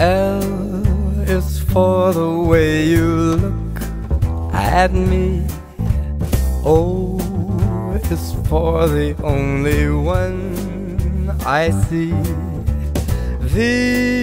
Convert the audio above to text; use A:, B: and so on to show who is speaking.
A: L is for the way you look at me. O is for the only one I see. V